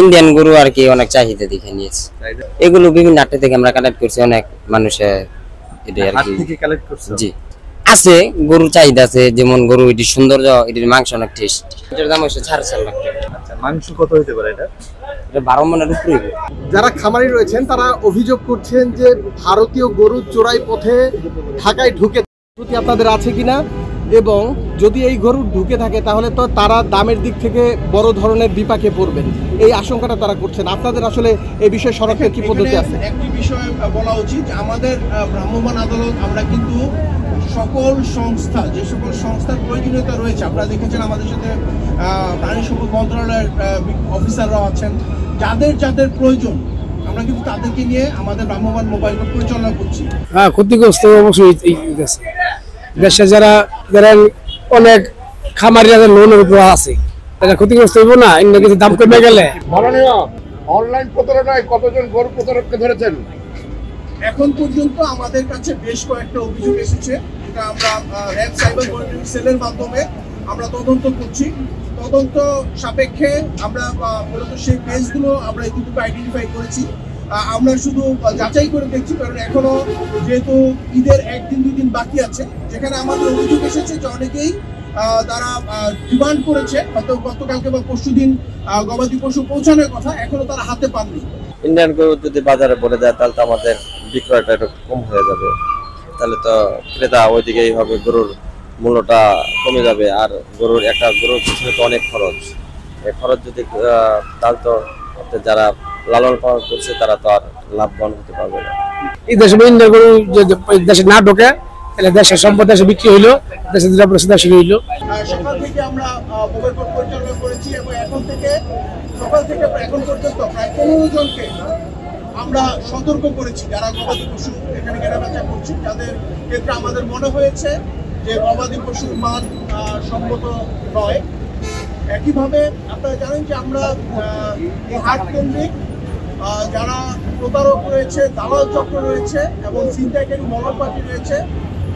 Indian গরু আর কি অনেক চাহিদা দেখে নিয়েছে। এগুলো বিভিন্ন হাটে থেকে আমরা কালেক্ট করছি অনেক মানুষে এটা আর কি থেকে কালেক্ট করছ? জি। আছে গরুর চাহিদা আছে যেমন গরু এটির সৌন্দর্য এটির মাংস অনেক টেস্ট এটার দাম হচ্ছে সাড়ে চার লাখ টাকা। আচ্ছা মাংস কত হতে পারে এটা? এটা বারো মনের উপরে যারা খামারি রয়েছেন তারা অভিযোগ করছেন যে ভারতীয় গরু চোরাই পথে ঢাকায় ঢুকে প্রতি আপনাদের আছে কিনা? এবং যদি এই গরু ঢুকে থাকে তাহলে তো তারা দামের দিক থেকে বড় ধরনের বিপাকে পড়বেন। এই আশঙ্কাটা তারা করছেন। আপনাদের আসলে এই বিষয়ে সরকারের কি পদ্ধতি আছে? একটি বিষয় বলা উচিত আমাদের আহ, ভ্রাম্যমাণ আদালত আমরা কিন্তু সকল সংস্থা যে সকল সংস্থার প্রয়োজনীয়তা রয়েছে আপনারা দেখেছেন আমাদের সাথে আহ, প্রাণী সম্পদ মন্ত্রণালয়ের আহ, অফিসাররাও আছেন। যাদের যাদের প্রয়োজন আমরা কিন্তু তাদেরকে নিয়ে আমাদের ভ্রাম্যমাণ মোবাইল পরিচালনা করছি। হ্যাঁ ক্ষতিগ্রস্ত অবশ্যই দেশে যারা যারা অনেক খামারি যাদের লোনের উপর আছে তারা ক্ষতিগ্রস্ত হইব না এমনি কিছু দাম কমে গেলে। অনলাইন প্রতারণায় কতজন গরু প্রতারককে ধরেছেন? এখন পর্যন্ত আমাদের কাছে বেশ কয়েকটা অভিযোগ এসেছে যেটা আমরা র্যাব সাইবার মনিটরিং সেলের মাধ্যমে আমরা তদন্ত করছি। তদন্ত সাপেক্ষে আমরা মূলত সেই পেজগুলো আমরা ইতিপূর্বে আইডেন্টিফাই করেছি। আমরা শুধু যাচাই করে দেখছি কারণ এখনও যেহেতু ঈদের একদিন বাকি আছে। যেখানে আমাদের অভিযোগ এসেছে যে অনেকেই আহ, তারা ডিমান্ড করেছে হয়তো গতকালকে বা পরশু দিন গবাদি পশু পৌঁছানোর কথা এখনও তারা হাতে পাননি। ইন্ডিয়ান গরু যদি বাজারে বলে দেয় তাহলে তো আমাদের বিক্রয়টা একটু কম হয়ে যাবে। তাহলে তো ক্রেতা ওইদিকেই হবে গরুর মূল্যটা কমে যাবে আর গরুর একটা গরুর পিছনে তো অনেক খরচ। এই খরচ যদি আহ, তাহলে তো যারা লালন পালন করছে তারা তো আর লাভবান হতে পারবে না। এই দেশে ইন্ডিয়া গরু দেশে না ঢোকে তাহলে দেশের সম্পদ দেশে বিক্রি হইল, দেশে পয়সা শুরু হইল। সকাল থেকে আমরা পরিচালনা করেছি এবং এখন থেকে এখন পর্যন্ত আমরা সতর্ক করেছি, যারা গবাদি পশু এখানে করছি। যাদের ক্ষেত্রে আমাদের মনে হয়েছে যে গবাদি পশুর মান সম্মত নয়। একইভাবে আপনারা জানেন যে আমরা যারা প্রতারক রয়েছে, দালাল চক্র রয়েছে এবং ছিনতাইকারী মলম পার্টি রয়েছে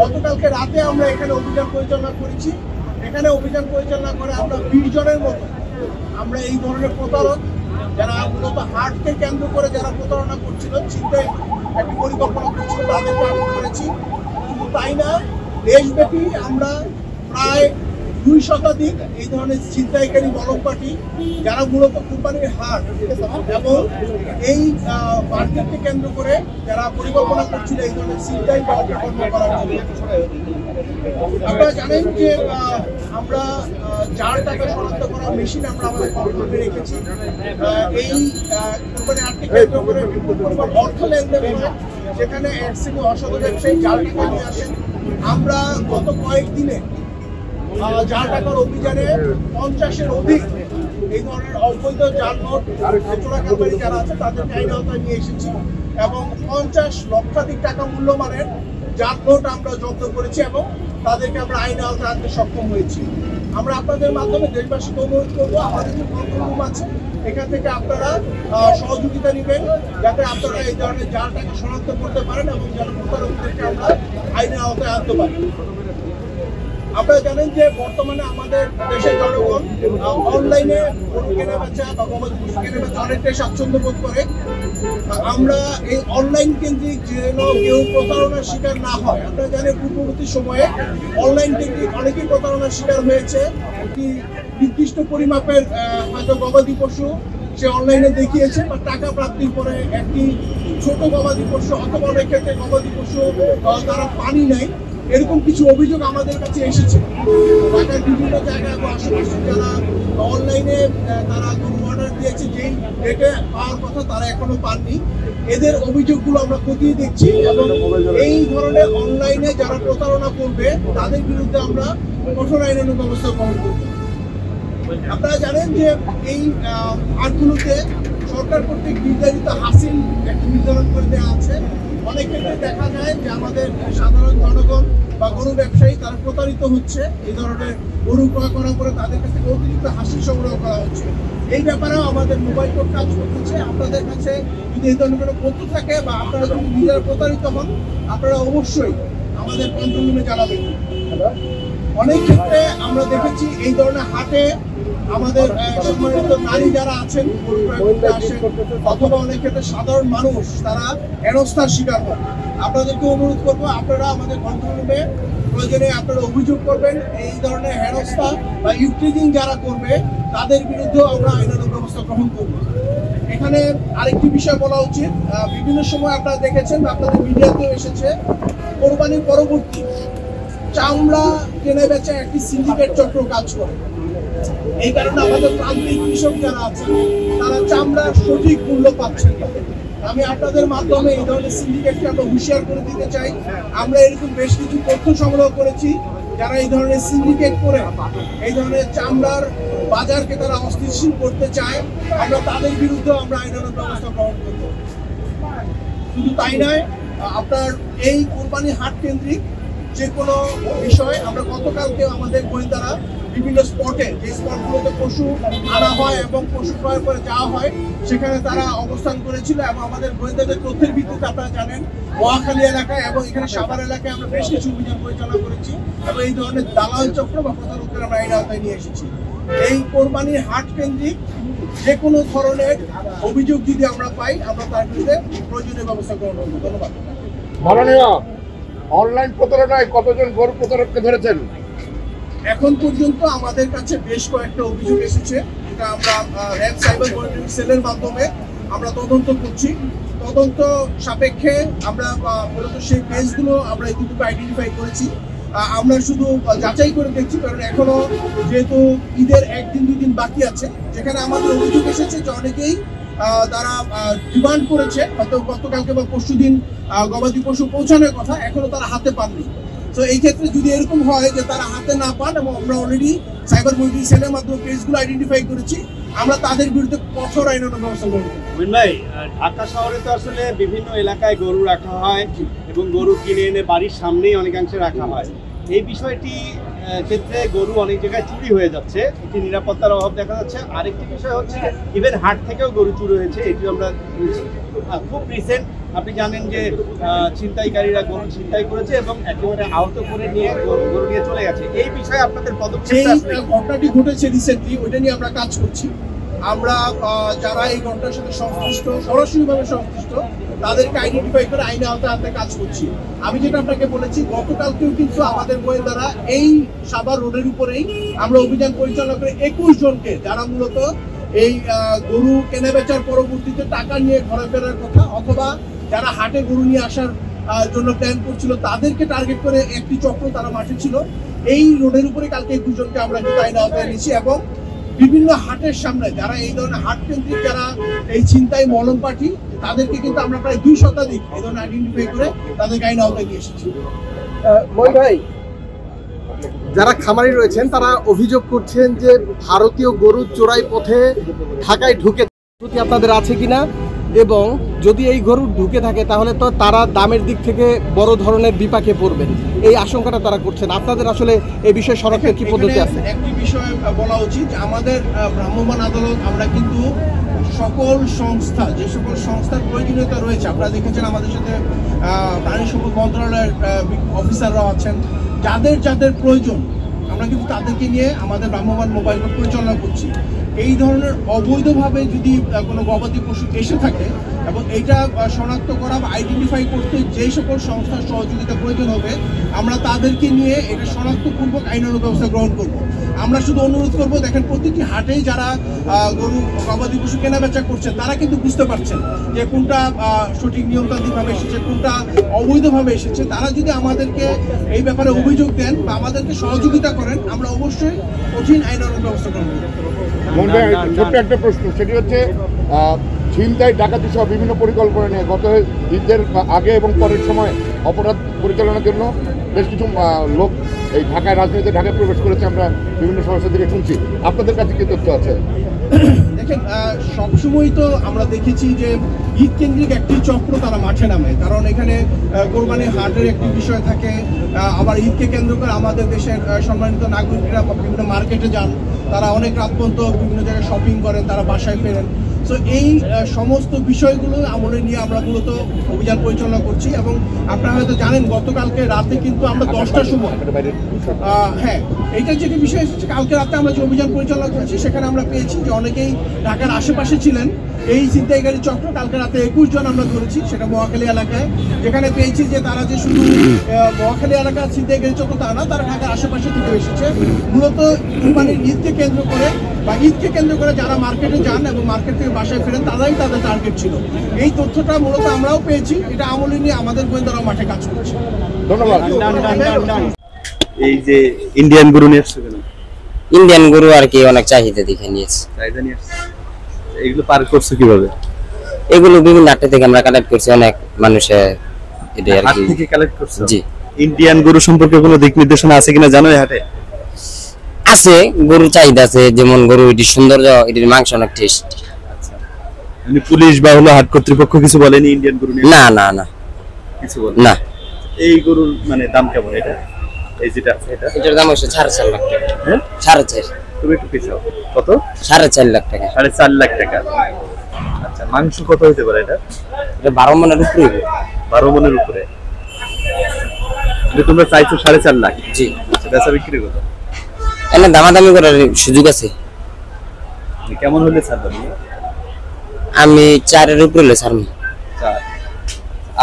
গতকালকে রাতে আমরা এখানে অভিযান পরিচালনা করেছি। এখানে অভিযান পরিচালনা করে আমরা বিশ জনের মতো। আমরা এই ধরনের প্রতারক যারা মূলত হাটকে কেন্দ্র করে যারা প্রতারণা করছিল চিন্তায় একটি পরিকল্পনা করছিল, তাদেরকে আটক করেছি। শুধু তাই না, দেশব্যাপী আমরা প্রায় দুই শতাধিক এই ধরনের ছিনতাইকারী মলম পার্টি যারা মূলত কোম্পানির হাট এবং এই মার্কেটকে কেন্দ্র করে যারা পরিকল্পনা করছিল এই ধরনের ছিনতাই বা করার আপনারা জানেন যে আমরা চার টাকা শনাক্ত করা মেশিন আমরা আমাদের কন্ট্রোলে রেখেছি। এই কোম্পানি আর্থিক কেন্দ্র করে অর্থ লেনদেন হয় সেখানে এক শ্রেণি অসাধু ব্যবসায়ী জাল টাকা নিয়ে আসেন। আমরা গত কয়েকদিনে জাল টাকার অভিযানে পঞ্চাশের অধিক এই ধরনের অবৈধ জাল নোট চোরাকারবারি যারা আছে তাদেরকে আইন আওতায় নিয়ে এসেছি এবং পঞ্চাশ লক্ষাধিক টাকা মূল্যমানের জাল নোট আমরা জব্দ করেছি এবং তাদেরকে আমরা আইন আওতায় আনতে সক্ষম হয়েছি। আমরা আপনাদের মাধ্যমে দেশবাসীকে অনুরোধ করব, আমাদের যে কন্ট্রোল আছে, এখান থেকে আপনারা সহযোগিতা নেবেন যাতে আপনারা এই ধরনের জাল টাকা শনাক্ত করতে পারেন এবং যেন প্রতারকদেরকে আমরা আইনের আওতায় আনতে পারি। আপনারা জানেন যে বর্তমানে আমাদের দেশের জনগণ অনলাইনে গরু কেনা বেচা বা গবাদি পশু কেনা বেচা অনেকটাই স্বাচ্ছন্দ্য বোধ করে। আমরা এই অনলাইন কেন্দ্রিক যেন কেউ প্রতারণার শিকার না হয়, আপনারা জানেন পূর্ববর্তী সময়ে অনলাইন কেন্দ্রিক অনেকেই প্রতারণার শিকার হয়েছে। একটি নির্দিষ্ট পরিমাপের হয়তো গবাদি পশু সে অনলাইনে দেখিয়েছে বা টাকা প্রাপ্তির পরে একটি ছোট গবাদি পশু অথবা অনেক ক্ষেত্রে গবাদি পশু তারা পানি নেয়। এরকম কিছু অভিযোগ আমাদের কাছে এসেছে। ঢাকার বিভিন্ন জায়গায় আশেপাশে যারা অনলাইনে তারা অর্ডার দিয়েছে যেই ডেটে পাওয়ার কথা তারা এখনও পাননি। এদের অভিযোগগুলো আমরা খতিয়ে দেখছি এবং এই ধরনের অনলাইনে যারা প্রতারণা করবে তাদের বিরুদ্ধে আমরা কঠোর আইনানুগ ব্যবস্থা গ্রহণ করব। আপনারা জানেন যে এই আহ, হাটগুলোতে সরকার কর্তৃক নির্ধারিত হাসিল একটি নির্ধারণ করে দেওয়া আছে। অনেক ক্ষেত্রে দেখা যায় যে আমাদের সাধারণ জনগণ বা গরু ব্যবসায়ী তারা প্রতারিত হচ্ছে। এই ধরনের গরু ক্রয় করার পরে তাদের কাছ অতিরিক্ত হাসিল সংগ্রহ করা হচ্ছে। এই ব্যাপারেও আমাদের মোবাইল কোর্ট কাজ করতেছে। আপনাদের কাছে যদি এই ধরনের কোনো তথ্য থাকে বা আপনারা যদি নিজেরা প্রতারিত হন, আপনারা অবশ্যই আমাদের কন্ট্রোল রুমে জানাবেন। অনেক ক্ষেত্রে আমরা দেখেছি এই ধরনের হাটে আমাদের সম্মানিত নারী যারা আছেন আসেন অথবা অনেক ক্ষেত্রে সাধারণ মানুষ তারা হেনস্থার শিকার হয় আপনাদেরকে অনুরোধ করব আপনারা আমাদের কন্ট্রোল প্রয়োজনে আপনারা অভিযোগ করবেন এই ধরনের হেনস্থা বা ইউট্রিজিং যারা করবে তাদের বিরুদ্ধেও আমরা আইনানুগ ব্যবস্থা গ্রহণ করব। এখানে আরেকটি বিষয় বলা উচিত বিভিন্ন সময় আপনারা দেখেছেন আপনাদের মিডিয়াতেও এসেছে কোরবানির পরবর্তী চামড়া কেনে বেচা একটি সিন্ডিকেট চক্র কাজ করে। এই কারণে আমাদের প্রান্তিক কৃষক যারা আছেন, তারা চামড়ার সঠিক মূল্য পাচ্ছেন না। আমি আপনাদের মাধ্যমে এই ধরনের সিন্ডিকেটকে আমরা হুঁশিয়ার করে দিতে চাই। আমরা এরকম বেশ কিছু তথ্য সংগ্রহ করেছি। যারা এই ধরনের সিন্ডিকেট করে এই ধরনের চামড়ার বাজারকে তারা অস্থিতিশীল করতে চায়, আমরা তাদের বিরুদ্ধে আমরা আইনানুগ ব্যবস্থা গ্রহণ করব। শুধু তাই নয়, আপনার এই কোরবানি হাট কেন্দ্রিক যে কোনো বিষয় আমরা গতকালকে আমাদের গোয়েন্দারা বিভিন্ন স্পটে, যে স্পটগুলোতে পশু আনা হয় এবং পশু ক্রয় করে যাওয়া হয়, সেখানে তারা অবস্থান করেছিল এবং আমাদের গোয়েন্দাদের তথ্যের ভিত্তিতে আপনারা জানেন মহাখালী এলাকায় এবং এখানে সাভার এলাকায় আমরা বেশ কিছু অভিযান পরিচালনা করেছি এবং এই ধরনের দালাল চক্র বা প্রতারকদের আমরা এই আওতায় নিয়ে এসেছি। এই কোরবানির হাট কেন্দ্রিক যে কোনো ধরনের অভিযোগ যদি আমরা পাই, আমরা তার বিরুদ্ধে প্রয়োজনীয় ব্যবস্থা গ্রহণ করব। ধন্যবাদ। অনলাইন প্রতারণায় কতজন গরু প্রতারককে ধরেছেন? এখন পর্যন্ত আমাদের কাছে বেশ কয়েকটা অভিযোগ এসেছে, যেটা আমরা সাইবার মনিটরিং সেলের মাধ্যমে আমরা তদন্ত করছি। তদন্ত সাপেক্ষে আমরা মূলত সেই পেজগুলো আমরা ইতিপূর্বে আইডেন্টিফাই করেছি। আমরা শুধু যাচাই করে দেখছি, কারণ এখনও যেহেতু ঈদের একদিন দুই দিন বাকি আছে, যেখানে আমাদের অভিযোগ এসেছে যে অনেকেই তারা ডিমান্ড করেছে। হয়তো গতকালকে বা পরশু দিন গবাদি পশু পৌঁছানোর কথা এখনও তারা হাতে পাননি। তো এই ক্ষেত্রে যদি এরকম হয় যে তারা হাতে না পান এবং আমরা অলরেডি সাইবার মনিটরিং সেলের মাধ্যমে পেজগুলো আইডেন্টিফাই করেছি আমরা তাদের বিরুদ্ধে কঠোর আইনানুগ ব্যবস্থা করব। ভাই ঢাকা শহরে তো আসলে বিভিন্ন এলাকায় গরু রাখা হয় এবং গরু কিনে এনে বাড়ির সামনেই অনেকাংশে রাখা হয়। এই বিষয়টি ক্ষেত্রে গরু অনেক জায়গায় চুরি হয়ে যাচ্ছে। একটি নিরাপত্তার অভাব দেখা যাচ্ছে। আরেকটি বিষয় হচ্ছে ইভেন হাট থেকেও গরু চুরি হয়েছে এটি আমরা খুব রিসেন্ট আপনি জানেন যে ছিনতাইকারীরা গরু ছিনতাই করেছে এবং একেবারে আহত করে নিয়ে গরু নিয়ে চলে গেছে। এই বিষয়ে আপনাদের পদক্ষেপ ঘটনাটি ঘটেছে রিসেন্টলি ওইটা নিয়ে আমরা কাজ করছি। আমরা যারা এই ঘটনার সাথে সংশ্লিষ্ট সরাসরিভাবে সংশ্লিষ্ট তাদেরকে আইডেন্টিফাই করে আইনে আওতায় আনতে কাজ করছি। আমি যেটা আপনাকে বলেছি, গতকালকেও কিন্তু আমাদের গোয়েন্দারা এই সাভার রোডের উপরেই আমরা অভিযান পরিচালনা করে একুশ জনকে, যারা মূলত এই গরু কেনা বেচার পরবর্তীতে টাকা নিয়ে ঘরে ফেরার কথা অথবা যারা হাটে গরু নিয়ে আসার জন্য প্ল্যান করছিল, তাদেরকে টার্গেট করে একটি চক্র তারা মাঠে ছিল। এই রোডের উপরে কালকে একুশ জনকে আমরা কিন্তু আইন আওতায় নিয়েছি এবং বিভিন্ন হাটের সামনে, যারা এই ধরনের হাট কেন্দ্রিক যারা এই চিন্তায় মলম পাঠি তাদেরকে কিন্তু আমরা প্রায় দুই শতাধিক এই ধরনের আইডেন্টিফাই করে তাদেরকে আইন আওতায় নিয়ে এসেছি। মই ভাই যারা খামারি রয়েছেন তারা অভিযোগ করছেন যে ভারতীয় গরু চোরাই পথে ঢাকায় ঢুকে প্রতি আপনাদের আছে কিনা? এবং যদি এই গরু ঢুকে থাকে তাহলে তো তারা দামের দিক থেকে বড় ধরনের বিপাকে পড়বেন। এই আশঙ্কাটা তারা করছেন। আপনাদের আসলে এই বিষয়ে সরকারের কি পদ্ধতি আছে? একটি বিষয় বলা উচিত আমাদের আহ, ভ্রাম্যমাণ আদালত আমরা কিন্তু সকল সংস্থা যে সকল সংস্থার প্রয়োজনীয়তা রয়েছে আপনারা দেখেছেন আমাদের সাথে প্রাণী সম্পদ মন্ত্রণালয়ের অফিসাররাও আছেন। যাদের যাদের প্রয়োজন আমরা কিন্তু তাদেরকে নিয়ে আমাদের ভ্রাম্যমাণ মোবাইল পরিচালনা করছি। এই ধরনের অবৈধভাবে যদি কোনো গবাদি পশু এসে থাকে এবং আহ, শনাক্ত করা বা আইডেন্টিফাই করতে যেই সকল সংস্থার সহযোগিতা প্রয়োজন হবে আমরা তাদেরকে নিয়ে এটা শনাক্তপূর্বক আইনানুগ ব্যবস্থা গ্রহণ করব। আমরা শুধু অনুরোধ করব, দেখেন প্রতিটি হাটেই যারা গরু, গবাদি পশু কেনাবেচা করছেন তারা কিন্তু বুঝতে পারছেন যে কোনটা সঠিক নিয়মতান্ত্রিকভাবে এসেছে, কোনটা অবৈধভাবে এসেছে। তারা যদি আমাদেরকে এই ব্যাপারে অভিযোগ দেন বা আমাদেরকে সহযোগিতা করেন, আমরা অবশ্যই কঠিন আইনানুগ ব্যবস্থা করব। ছোট্ট একটা প্রশ্ন, সেটি হচ্ছে ছিনতাই, ডাকাতি সহ বিভিন্ন পরিকল্পনা নিয়ে গত ঈদের আগে এবং পরের সময় অপরাধ পরিচালনার জন্য বেশ কিছু লোক এই ঢাকায় রাজনীতিতে ঢাকায় প্রবেশ করেছে আমরা বিভিন্ন সংস্থা থেকে শুনছি। আপনাদের কাছে কি তথ্য আছে? দেখেন সবসময় তো আমরা দেখেছি যে ঈদ কেন্দ্রিক একটি চক্র তারা মাঠে নামে। কারণ এখানে কোরবানি হাটের একটি বিষয় থাকে আবার ঈদকে কেন্দ্র করে আমাদের দেশের সম্মানিত নাগরিকরা বিভিন্ন মার্কেটে যান, তারা অনেক রাত পর্যন্ত বিভিন্ন জায়গায় শপিং করেন, তারা বাসায় ফেরেন। তো এই সমস্ত বিষয়গুলো আমলে নিয়ে আমরা মূলত অভিযান পরিচালনা করছি এবং আপনারা হয়তো জানেন, গতকালকে রাতে কিন্তু আমরা দশটার সময় হ্যাঁ এইটা যেটি বিষয় এসেছে কালকে রাতে আমরা যে অভিযান পরিচালনা করেছি সেখানে আমরা পেয়েছি যে অনেকেই ঢাকার আশেপাশে ছিলেন। এই ছিনতাইকারী চক্র কালকে রাতে একুশ জন আমরা ধরেছি সেটা মহাখালী এলাকায়। যেখানে পেয়েছি যে তারা যে শুধু মহাখালী এলাকার ছিনতাইকারী চক্র তা না তারা ঢাকার আশেপাশে থেকে এসেছে। মূলত কুরবানির ঈদকে কেন্দ্র করে বা ঈদকে কেন্দ্র করে যারা মার্কেটে যান এবং মার্কেট থেকে বাসায় ফেরেন তারাই তাদের টার্গেট ছিল। এই তথ্যটা মূলত আমরাও পেয়েছি এটা আমলে নিয়ে আমাদের গোয়েন্দারাও মাঠে কাজ করছে। ধন্যবাদ। এই যে ইন্ডিয়ান গরু নিয়ে আসছে কেন? ইন্ডিয়ান গরু আর কি অনেক চাহিদা দেখে নিয়েছি। চাহিদা নিয়ে আসছে। এগুলো পার করছে কীভাবে? এগুলো বিভিন্ন থেকে আমরা কালেক্ট করছি অনেক মানুষে এটা আর কি থেকে কালেক্ট করছে? জি। ইন্ডিয়ান গরু সম্পর্কে কোনো দিক নির্দেশনা আছে কিনা জানো হাটে? আছে গরুর চাহিদা আছে যেমন গরু এটির সৌন্দর্য এটির মাংস অনেক টেস্ট এমনি পুলিশ বা হলো হাট কর্তৃপক্ষ কিছু বলেনি ইন্ডিয়ান গরু না না না। কিছু বলে না। এই গরুর মানে দাম কেমন এটা? এই যেটা আছে এটা? এটার দাম হচ্ছে সাড়ে চার লাখ টাকা। হ্যাঁ? সাড়ে চার। তুমি একটু পিছাও। কত? সাড়ে চার লাখ টাকা। সাড়ে চার লাখ টাকা। আচ্ছা মাংস কত হতে পারে এটা? এটা বারো মনের উপরে বারো মনের উপরে। এটা তোমরা চাইছো সাড়ে চার লাখ। জি। আচ্ছা, বেচা বিক্রি কত এনে দামাদামি করার সুযোগ আছে। মানে কেমন হলে ছাড় দাম আমি চারের উপরে হলে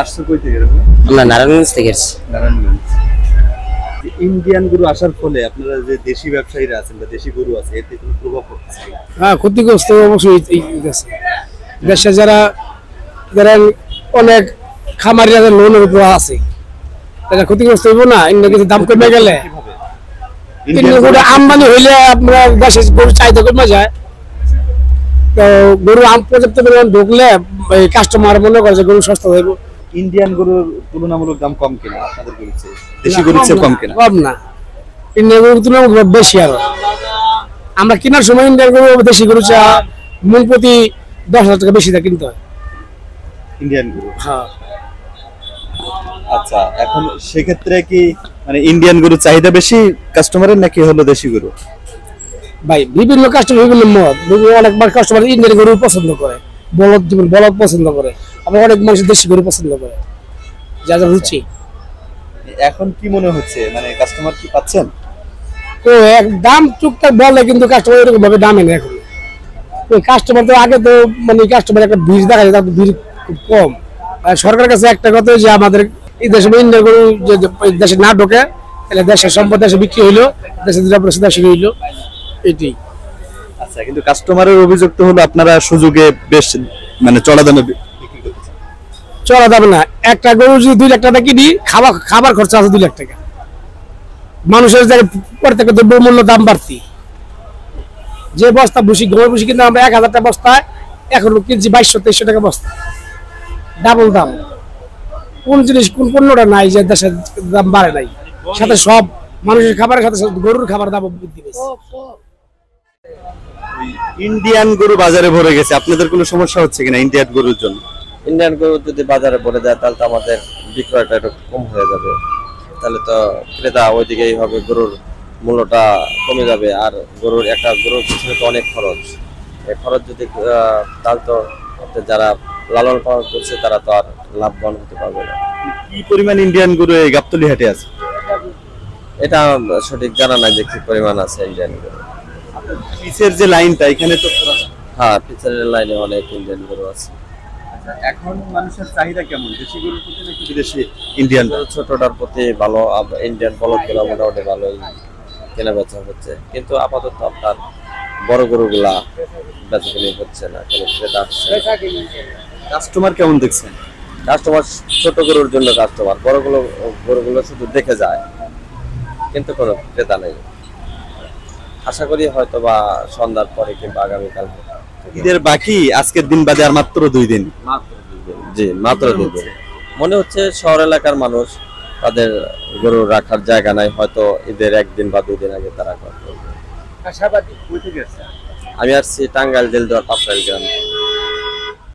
আসছো কই থেকে? আমরা নারায়ণগঞ্জ থেকে এসেছি নারায়ণগঞ্জ। ইন্ডিয়ান গরু আসার ফলে আপনারা যে দেশি ব্যবসায়ীরা আছেন বা দেশি গরু আছে এতে কোনো প্রভাব পড়ছে হ্যাঁ ক্ষতিগ্রস্ত অবশ্যই দেশে। যারা যারা অনেক লোনের উপর আছে তারা ক্ষতিগ্রস্ত হইব না ইন্ডিয়া কিছু দাম কমে গেলে। গরু আমদানি হইলে আপনার দেশে গরু চাহিদা কমে যায়। তো গরু আম পর্যাপ্ত পরিমাণ ঢুকলে কাস্টমার মনে করে যে গরু সস্তা হইব। ইন্ডিয়ান গরুর তুলনামূলক দাম কম কিনা? আপনাদের গরুর চেয়ে দেশি গরুর চেয়ে কম কিনা? কম না। ইন্ডিয়ান গরু তুলনামূলক বেশি আরও। আমরা কেনার সময় ইন্ডিয়ান গরু দেশি গরু চা মূল প্রতি দশ হাজার টাকা বেশি দিয়ে কিনতে হয়। ইন্ডিয়ান গরু? হ্যাঁ। আচ্ছা এখন সেক্ষেত্রে কি মানে ইন্ডিয়ান গরু চাহিদা বেশি কাস্টমারের নাকি হলো দেশি গরু? ভাই বিভিন্ন কাস্টমার বিভিন্ন মত। বিভিন্ন অনেকবার কাস্টমার ইন্ডিয়ান গরু পছন্দ করে। বলদ বলদ পছন্দ করে। আবার অনেক মানুষ দেশি গরু পছন্দ করে। যা যা রুচি। এখন কি মনে হচ্ছে? মানে কাস্টমার কি পাচ্ছেন? তো এক দাম টুকটাক বলে কিন্তু কাস্টমার এরকম ভাবে দামে নেই এখন। ওই কাস্টমার তো আগে তো মানে কাস্টমার একটা ভিড় দেখা যায় তার ভিড় খুব কম। আর সরকারের কাছে একটা কথা যে আমাদের এই দেশে ইন্ডিয়ান গরু যে দেশে না ঢোকে তাহলে দেশের সম্পদ দেশে বিক্রি হইল দেশে নিরাপত্তা দেশে হইল। এটি আচ্ছা কিন্তু কাস্টমারের অভিযোগ তো হলো আপনারা সুযোগে বেশ মানে চড়া দামে চলা যাবে না, একটা গরু যদি দুই লাখ টাকা কিনি, খাবার খাবার খরচা আছে দুই লাখ টাকা। মানুষের প্রত্যেক দ্রব্য মূল্য দাম বাড়তি। যে বস্তা ভুসি গমের ভুসি কিন্তু আমরা এক হাজার টাকা বস্তায় এখন কিনছি বাইশশো, তেইশশো টাকা বস্তা। ডাবল দাম। কোন জিনিস, কোন পণ্যটা নাই যে দেশের দাম বাড়ে নাই। সাথে সব মানুষের খাবারের সাথে গরুর খাবার দাম বৃদ্ধি পেয়েছে। ইন্ডিয়ান গরু বাজারে ভরে গেছে। আপনাদের কোনো সমস্যা হচ্ছে কিনা ইন্ডিয়ান গরুর জন্য? ইন্ডিয়ান গরু যদি বাজারে পড়ে যায় তাহলে তো আমাদের বিক্রয়টা একটু কম হয়ে যাবে। তাহলে তো ক্রেতা ওইদিকেই হবে গরুর মূল্যটা কমে যাবে। আর গরুর একটা গরুর পিছনে তো অনেক খরচ। এই খরচ যদি তাহলে তো যারা লালন পালন করছে তারা তো আর লাভবান হতে পারবে না। কি পরিমাণ ইন্ডিয়ান গরু এই গাবতলি হাটে আছে? এটা সঠিক জানা নাই যে কি পরিমাণ আছে ইন্ডিয়ান গরু। পিসের যে লাইনটা এখানে তো হ্যাঁ পিছনের লাইনে অনেক ইন্ডিয়ান গরু আছে। এখন মানুষের চাহিদা কেমন? দেশি গরুর প্রতি নাকি বিদেশি? ইন্ডিয়ান গরু ছোটটার প্রতি ভালো ইন্ডিয়ান বলদগুলা মোটামুটি ভালোই কেনা বেচা হচ্ছে। কিন্তু আপাতত আপনার বড় গরুগুলা বেচা কিনে হচ্ছে না কোনো ক্রেতা আসছে কাস্টমার কেমন দেখছেন? কাস্টমার ছোট গরুর জন্য কাস্টমার বড়গুলো গরুগুলো শুধু দেখে যায়। কিন্তু কোনো ক্রেতা নেই। আশা করি হয়তো বা সন্ধ্যার পরে কিংবা আগামীকাল। ঈদের বাকি আজকের দিন বাদে আর মাত্র দুই দিন। জি মাত্র দুই দিন। মনে হচ্ছে শহর এলাকার মানুষ তাদের গরু রাখার জায়গা নাই হয়তো ঈদের একদিন বা দুই দিন আগে তারা করবে। আমি আসছি টাঙ্গাইল জেল দেওয়ার পাঁচটার গ্রাম।